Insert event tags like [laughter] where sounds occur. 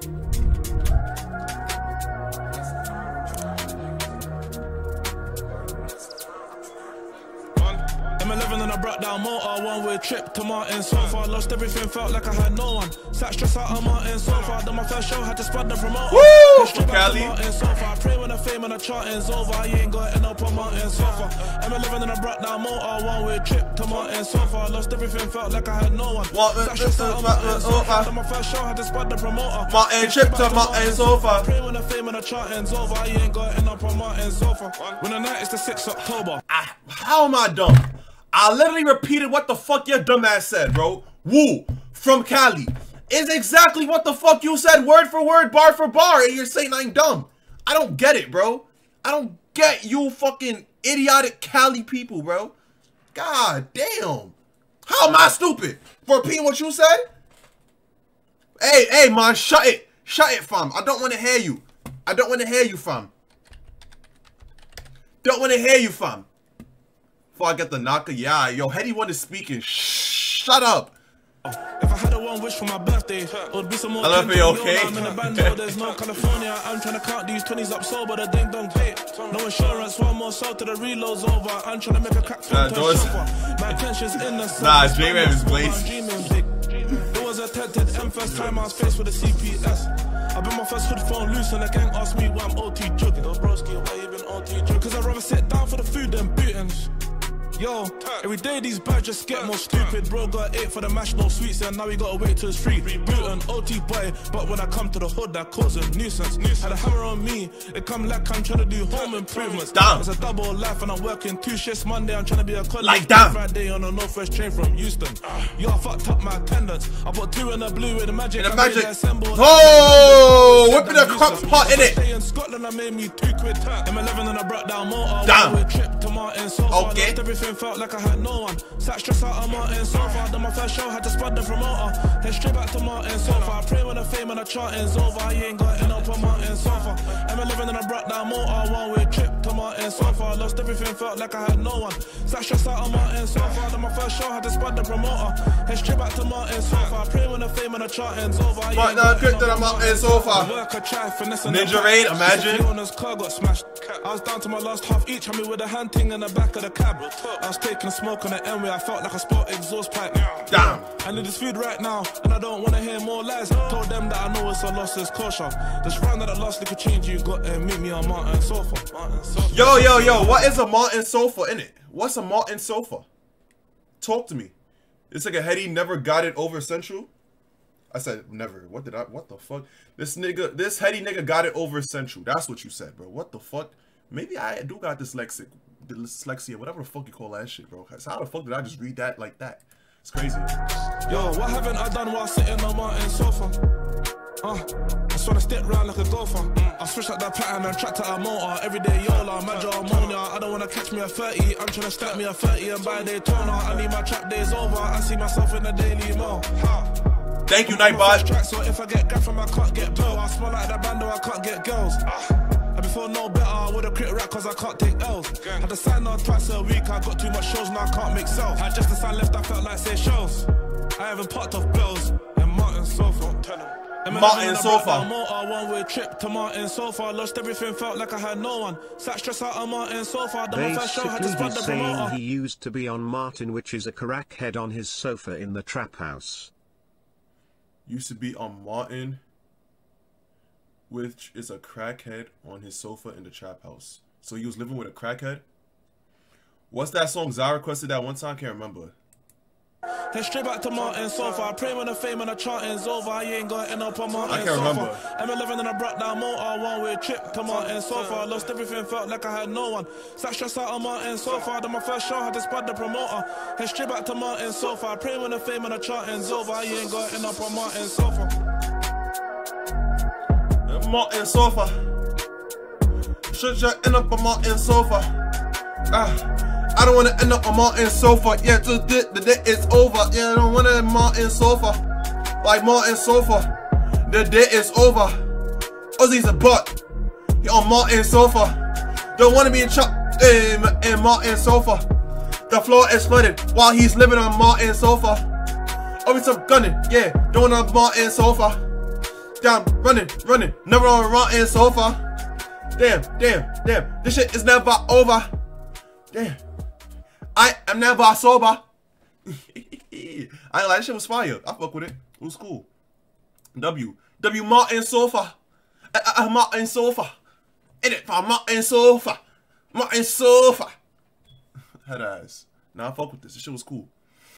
thank you down motor, one way trip to Martin so far. Lost everything, felt like I had no one. Sat stressed out on Martin so far. Done my first show, had to spot the promoter. Woo! Cali. Martin's Sofa. Pray when the fame and the charting's over. You ain't got end up on Martin's Sofa. M11 and I brought down motor, one way trip to Martin's Sofa. Lost everything, felt like I had no one. What- Sat stressed out on Martin so far. Done my first show, had to spot the promoter. Martin trip to Martin sofa. Pray when the fame and the charting's over. You ain't got end up on Martin sofa. When the night is the 6th October. Ah, How am I dumb? I literally repeated what the fuck your dumbass said, bro. Woo from Cali is exactly what the fuck you said, word for word, bar for bar, and you're saying I'm dumb. I don't get it, bro. I don't get you fucking idiotic Cali people, bro. God damn. How am I stupid for repeating what you said? Hey, hey, man, shut it. Shut it, fam. I don't want to hear you. I don't want to hear you, fam. Don't want to hear you, fam. Before I get the knocker, yeah, yo, Headie One is speaking. Shh, shut up. If I had a one wish for my birthday, it would be some more. I love you, okay? I'm in a band, though, there's no California. I'm trying to count these 20s up sober, the ding dong pay. No insurance, one more soul to the reload's over. I'm trying to make a crack Nah, film to a those- My intentions in the sun. Nah, J-Man is blazing. I'm dreaming big. It was a tented M first time I was faced with a CPS. I been my first hood phone loose and the gang asked me why I'm OT jugging. Yo, broski, why you been OT jugging? Cause I'd rather sit down for the food than booting. Yo, every day these birds just get more stupid. Bro got eight for the mash, no sweets, and now we gotta wait till it's free. Bootin', OT boy, but when I come to the hood, that cause a nuisance. Had a hammer on me, it come like I'm trying to do home improvements. Damn. It's a double life, and I'm working two shifts Monday. I'm trying to be a college. Like damn. Friday on a northwest train from Houston. Yo, I fucked up my attendance. I put two in the blue with the magic. In the magic. Oh, whipping a crock pot in it. In Scotland, I made me two quid. M11 and I brought down motor. Damn. So far. Okay. Lost everything felt like I had no one. Sat stressed out on Martin's Sofa. Done my first show, had to spot the promoter. Then straight back to Martin so far. Pray when the fame and the charting's over. You ain't got end up on Martin's Sofa. M11 and I brought down motor. One way trip to Martin's Sofa. Lost everything, felt like I had no one. Sat stressed out on Martin's Sofa. Done my first show, had to spot the promoter. Then straight back to Martin's Sofa. Pray when the fame and the charting's over. You Right now, got to quick end to up the on Martin's Sofa. Work, I try, finesse Ninja. Raid, imagine. Fiona's car got smashed. I was down to my last half each, had me with a hand ting in the back of the cab. I was taking a smoke on the end I felt like a sport exhaust pipe. Damn. I need this food right now, and I don't wanna hear more lies. Told them that I know it's a loss, it's kosher. This round that I lost, they could change you. Got to meet me on Martin Sofa. Martin Sofa. Yo, yo, yo, what is a Martin sofa in it? What's a Martin sofa? Talk to me. It's like a Headie never got it over Central. I said never. What did I? What the fuck? This nigga, this Headie nigga got it over Central. That's what you said, bro. What the fuck? Maybe I do got dyslexic, dyslexia, whatever the fuck you call that shit, bro. So how the fuck did I just read that like that? It's crazy. Yo, what haven't I done while sitting on Martin sofa? Uh, I just wanna step round like a golfer. I switch up that pattern and track to a motor. Every day YOLA, major ammonia. I don't wanna catch me at 30. I'm tryna stack me at 30 and buy Daytona. I need my trap days over. I see myself in the daily mo. Ha. Thank you, I'm on my first Nightbot. so if I get gaff from I can't get bill. I smell like that bando, I can't get girls. And before no better, I would've quit rap cause I can't take L's. Had to sign on twice a week, I got too much shows, now I can't make sales. I just decided left, I felt like say shows. I haven't popped off bills and Martin Sofa. And Martin when I Sofa. brought down Motor, one way trip to Martin Sofa. Lost everything, felt like I had no one. Sat stressed out on Martin Sofa. Done my first show, had to Basically, spot the saying promoter. he used to be on Martin, which is a crackhead on his sofa in the trap house. Used to be on Martin, which is a crackhead on his sofa in the trap house. So he was living with a crackhead. What's that song Zara requested that one time? Can't remember. Then straight back to Martin Sofa. I pray when the fame and the charting's over. I ain't got to end up on Martin Sofa. I can't Sofa. M11 and I brought down motor. One way trip to Martin Sofa. Lost everything, felt like I had no one. Sat stressed out on Martin Sofa. Done my first show, had to spot the promoter. Then straight back to Martin Sofa. I pray when the fame and the charting's over. I ain't got to end up on Martin Sofa. Martin sofa. Should you end up on Martin sofa? Ah, I don't wanna end up on Martin sofa. Yeah, the day, the day is over. Yeah, I don't wanna end Martin sofa. Like Martin sofa. The day is over. Ozzy's a butt. He on Martin sofa. Don't wanna be in chop in, in Martin sofa. The floor is flooded while he's living on Martin sofa. Obi some gunning, yeah. Don't wanna Martin sofa. Down, running, running, never on rotten sofa. Damn, damn, damn. This shit is never over. Damn. I am never sober. [laughs] I like that shit was fire. I fuck with it. It was cool. W. W Martin Sofa. Uh, uh, Martin Sofa. Edit for Martin Sofa. Martin Sofa. [laughs] Head ass. Nah, I fuck with this. This shit was cool.